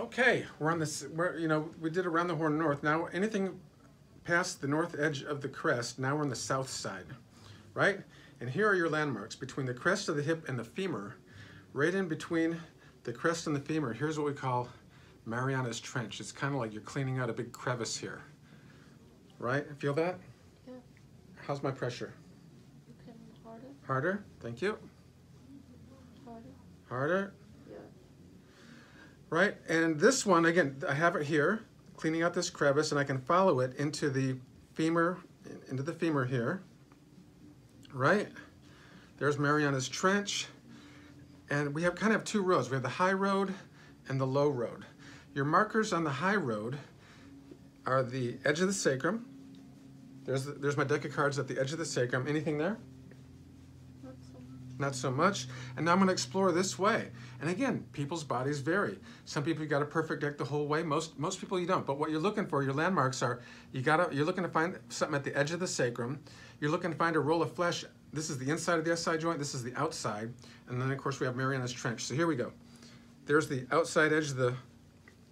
Okay, we're on this, we're, you know, we did around the horn north. Now, anything past the north edge of the crest, now we're on the south side, right? And here are your landmarks between the crest of the hip and the femur. Right in between the crest and the femur, here's what we call Mariana's Trench. It's kind of like you're cleaning out a big crevice here, right? Feel that? Yeah. How's my pressure? You can harder, Harder? Thank you. harder. Harder? Right? And this one, again, I have it here, cleaning out this crevice, and I can follow it into the femur, into the femur here, right? There's Mariana's Trench, and we have kind of two roads. We have the high road and the low road. Your markers on the high road are the edge of the sacrum. There's, the, there's my deck of cards at the edge of the sacrum. Anything there? Not so much. not so much. And now I'm going to explore this way. And again, people's bodies vary. Some people you got a perfect deck the whole way. Most most people you don't. But what you're looking for, your landmarks are you got to you're looking to find something at the edge of the sacrum. You're looking to find a roll of flesh. This is the inside of the SI joint. This is the outside. And then of course we have Mariana's Trench. So here we go. There's the outside edge of the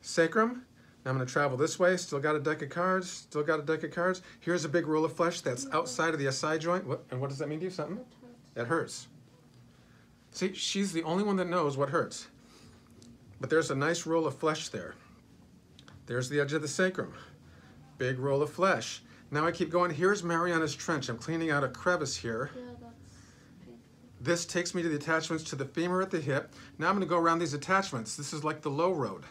sacrum. Now I'm going to travel this way. Still got a deck of cards. Still got a deck of cards. Here's a big roll of flesh that's mm-hmm. outside of the SI joint. What, and what does that mean to you? Something? That hurts. See, she's the only one that knows what hurts. But there's a nice roll of flesh there. There's the edge of the sacrum. Big roll of flesh. Now I keep going. Here's Mariana's Trench. I'm cleaning out a crevice here. Yeah. This takes me to the attachments to the femur at the hip. Now I'm going to go around these attachments. This is like the low road.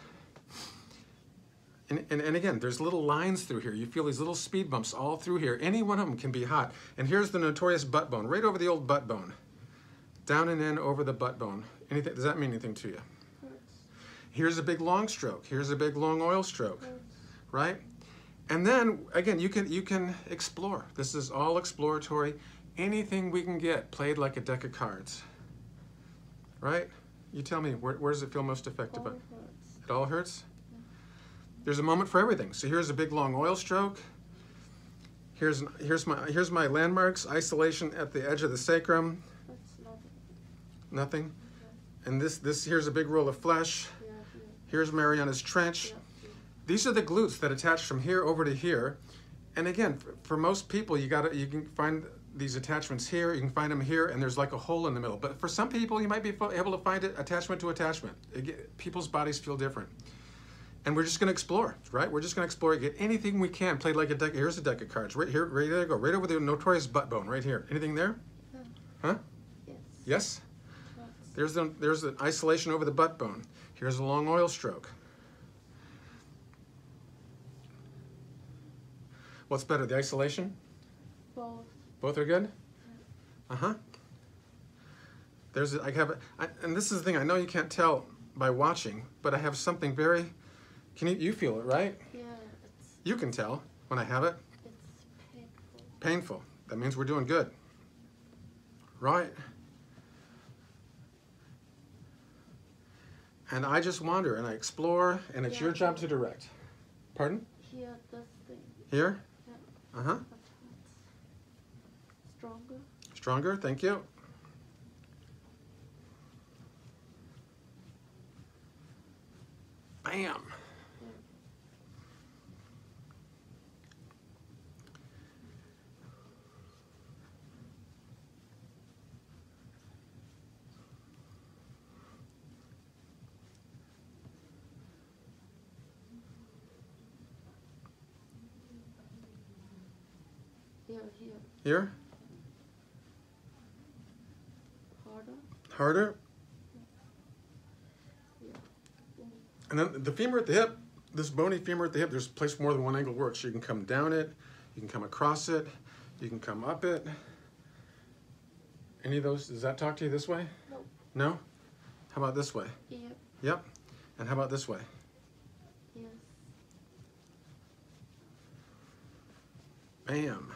And, and, and again, there's little lines through here. You feel these little speed bumps all through here. Any one of them can be hot. And here's the notorious butt bone, right over the old butt bone. Down and in over the butt bone. Anything, does that mean anything to you? Here's a big long stroke. Here's a big long oil stroke, right? And then again, you can you can explore. This is all exploratory. Anything we can get played like a deck of cards, right? You tell me where, where does it feel most effective? It All hurts. It all hurts. There's a moment for everything. So here's a big long oil stroke. Here's here's my here's my landmarks. Isolation at the edge of the sacrum. Nothing. And this this here's a big roll of flesh. Here's Mariana's Trench. These are the glutes that attach from here over to here. And again, for, for most people, you got you can find these attachments here. You can find them here, and there's like a hole in the middle. But for some people, you might be able to find it attachment to attachment. Again, people's bodies feel different. And we're just going to explore, right? We're just going to explore, get anything we can, played like a deck. Here's a deck of cards, right here, right there. Go right over the notorious butt bone, right here. Anything there? Huh? Yes. Yes. There's the there's the isolation over the butt bone. Here's a long oil stroke. What's better, the isolation? Both. Both are good. Uh huh. There's a, I have a, I, and this is the thing I know you can't tell by watching, but I have something very. Can you you feel it right? Yeah, it's You can tell when I have it. it's painful. Painful. That means we're doing good. Right. And I just wander and I explore, and it's your job to direct. Pardon? Here, this thing. Here? Yeah. Uh huh. Stronger. Stronger, thank you. Bam. Here, here. Harder. Harder. Yeah. And then the femur at the hip, this bony femur at the hip, there's a place more than one angle works. You can come down it, you can come across it, you can come up it. Any of those, does that talk to you this way? Nope. No? How about this way? Yep. Yep. And how about this way? Yes. Bam.